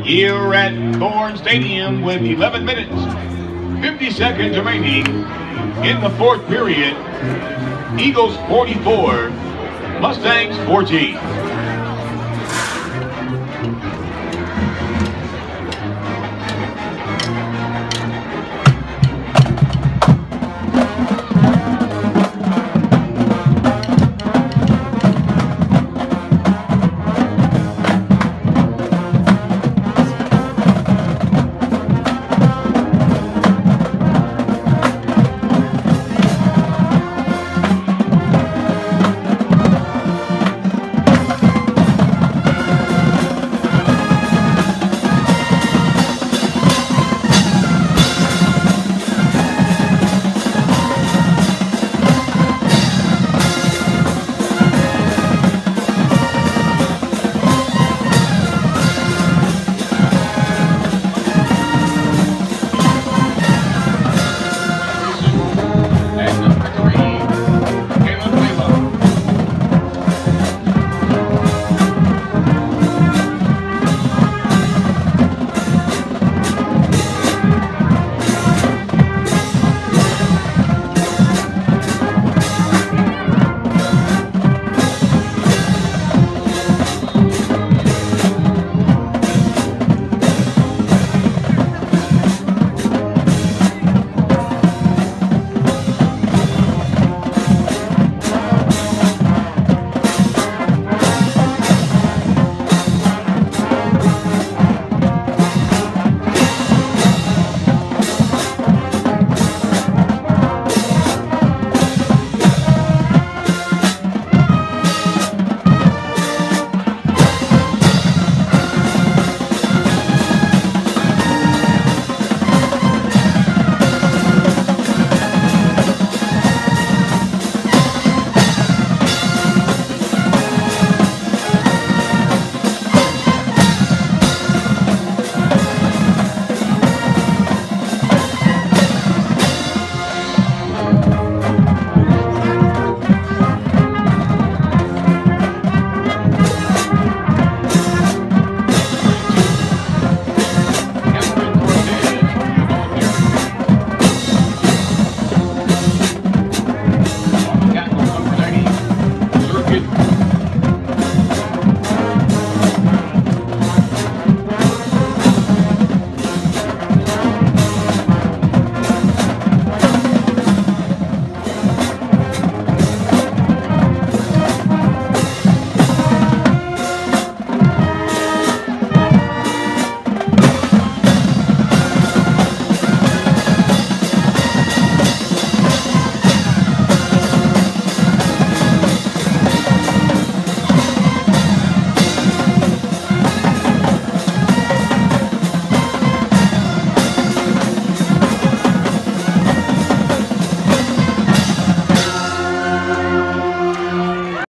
here at Thorn Stadium with 11 minutes, 50 seconds remaining in the fourth period. Eagles 44, Mustangs 14.